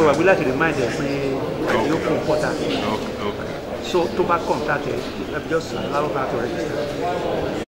mo wà gbé láti remind ẹ pé àdéhùn kò pọ̀ so tó bá contact ẹ just allow her to register.